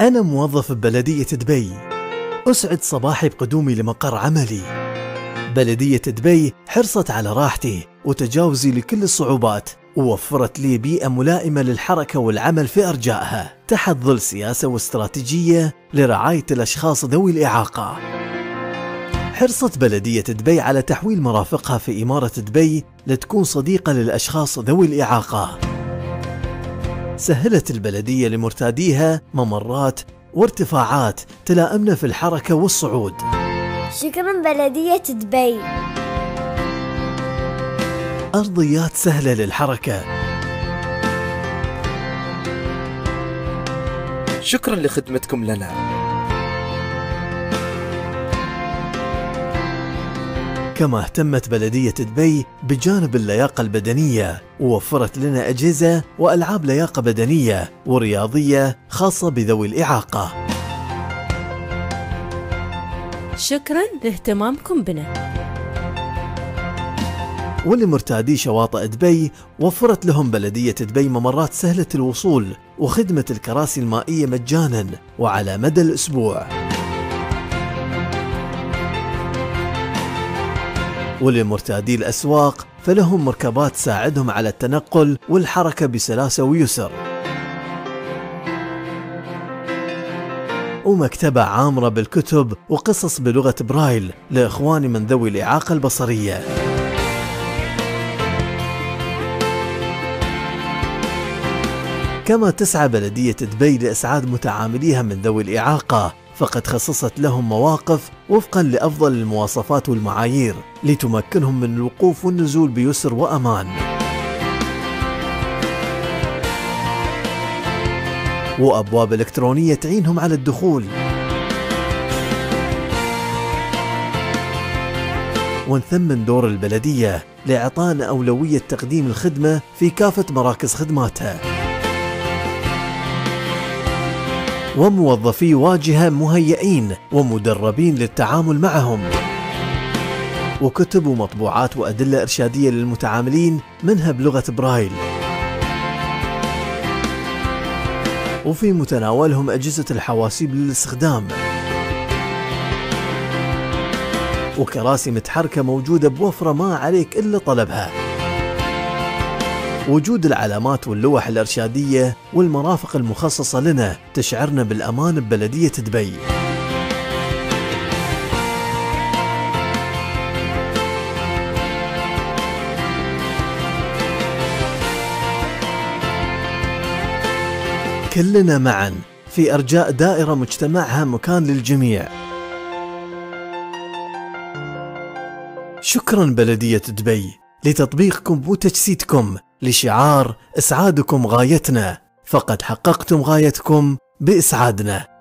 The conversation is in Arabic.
أنا موظف ببلدية دبي. أسعد صباحي بقدومي لمقر عملي. بلدية دبي حرصت على راحتي وتجاوزي لكل الصعوبات ووفرت لي بيئة ملائمة للحركة والعمل في أرجائها. تحت ظل سياسة واستراتيجية لرعاية الأشخاص ذوي الإعاقة. حرصت بلدية دبي على تحويل مرافقها في إمارة دبي لتكون صديقة للأشخاص ذوي الإعاقة. سهلت البلدية لمرتاديها ممرات وارتفاعات تلائمن في الحركة والصعود. شكرا بلدية دبي. أرضيات سهلة للحركة. شكرا لخدمتكم لنا. كما اهتمت بلدية دبي بجانب اللياقة البدنية ووفرت لنا أجهزة وألعاب لياقة بدنية ورياضية خاصة بذوي الإعاقة. شكرا لاهتمامكم بنا. ولمرتادي شواطئ دبي وفرت لهم بلدية دبي ممرات سهلة الوصول وخدمة الكراسي المائية مجانا وعلى مدى الأسبوع. ولمرتادي الأسواق فلهم مركبات تساعدهم على التنقل والحركة بسلاسة ويسر. ومكتبة عامرة بالكتب وقصص بلغة برايل لإخوان من ذوي الإعاقة البصرية. كما تسعى بلدية دبي لإسعاد متعامليها من ذوي الإعاقة فقد خصصت لهم مواقف وفقا لأفضل المواصفات والمعايير لتمكنهم من الوقوف والنزول بيسر وأمان. وأبواب إلكترونية تعينهم على الدخول. ونثمن دور البلدية لإعطائنا أولوية تقديم الخدمة في كافة مراكز خدماتها. وموظفي واجهة مهيئين ومدربين للتعامل معهم. وكتب ومطبوعات وأدلة إرشادية للمتعاملين منها بلغة برايل. وفي متناولهم أجهزة الحواسيب للاستخدام. وكراسي متحركة موجودة بوفرة ما عليك إلا طلبها. وجود العلامات واللوح الإرشادية والمرافق المخصصة لنا تشعرنا بالأمان ببلدية دبي. كلنا معا في أرجاء دائرة مجتمعها مكان للجميع. شكرا بلدية دبي لتطبيقكم وتجسيدكم لشعار إسعادكم غايتنا فقد حققتم غايتكم بإسعادنا.